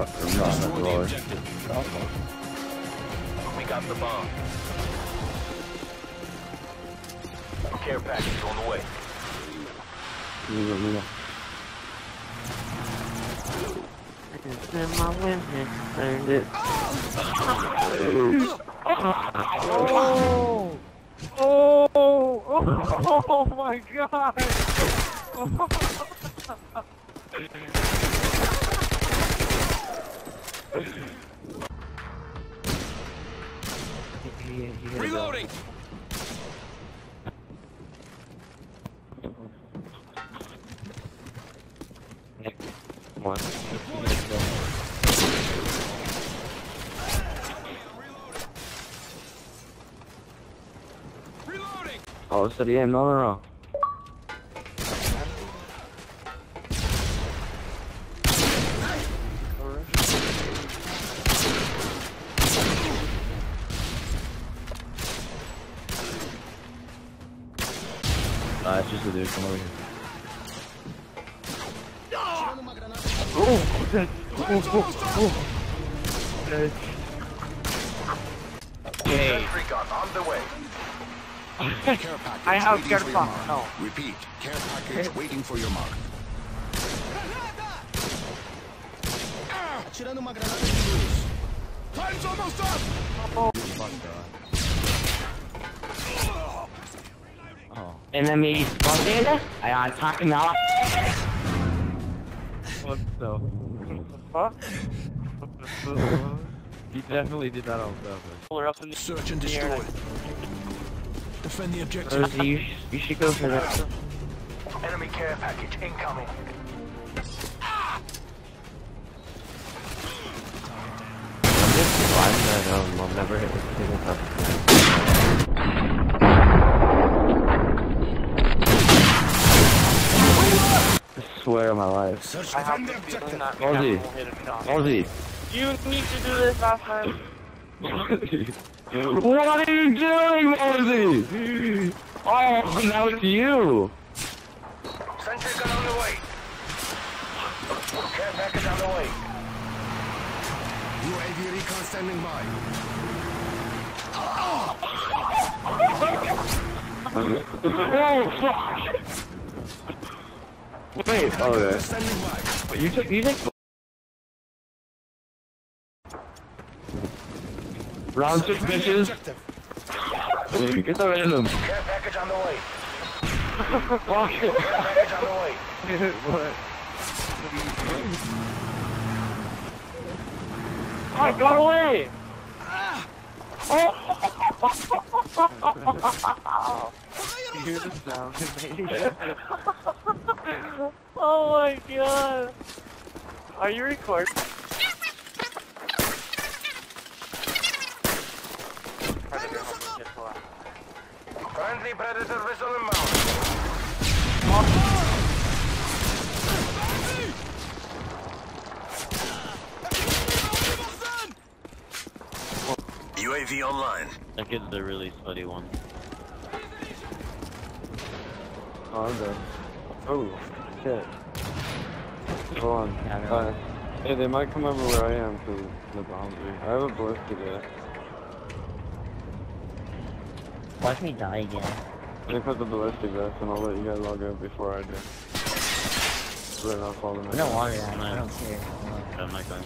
I'm not the objective. We got the bomb. Care package on the way. Mira, mira. Oh! Oh! Oh, oh my god! Reloading. One. Reloading. Oh, steady aim. No, no, no. Nah, it's just a dude. Come over here. Oh! Dead. Oh, oh, oh. Dead. Okay. Sentry on the way. I have care for pack- no. Repeat, care package waiting for your mark. Atirando uma granada de luz. Time's almost up. Oh. Enemy spotted. I am attacking now. What the? Fuck? He definitely did that on purpose. Pull her up in the Search and air. destroy. Defend the objective. Rosie, you, sh- you should go for that. Enemy care package incoming. I'm just surviving that um, I'll never hit a single touchdown. Swear on my life. I have defend the to objective. Ozzy. will hit a shot. Ozzy. You need to do this last time. what are you doing, Ozzy? Oh, now it's you. Sentry gun on the way. Care package on the way. UAV recon standing by. oh, fuck. Wait, oh, yeah. Standing you took, you took. Round six, bitches. Get the random. Care package on the way. Fuck it. Care package on the way. I got away! You hear the sound it made? My god! Are you recording? Friendly predator vessel inbound. UAV online. That kid's the really sweaty one. Oh, I'm dead. Oh, shit. Hold on. Yeah, I. Uh, hey, they might come over where I am to the boundary. I have a ballistic yet. Watch me die again. Let me put the ballistic vest and I'll let you guys log out before I do. So then I'll follow them. I don't want it, I don't care. I'm not going.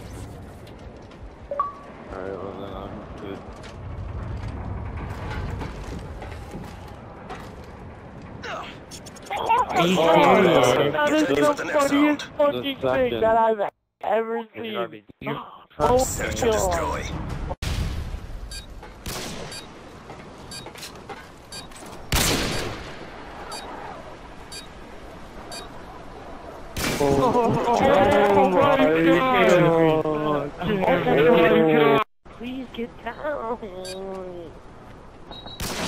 Alright, well then I'm good. Are you Oh, serious? That is Get the to the next funniest round. fucking The thing that I've ever seen. Oh, you Oh Search my and god. destroy. Oh my oh god! Oh Please get down!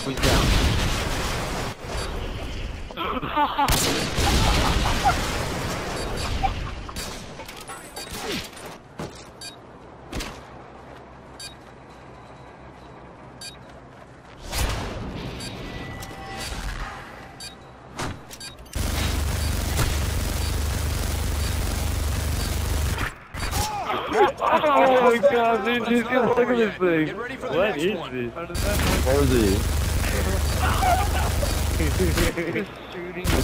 Who's down? Oh my god, dude, just look at this thing. What is this? Where is he? Work? What was he?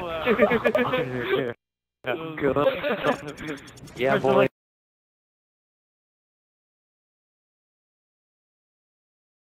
Wow. Good. Yeah, boy.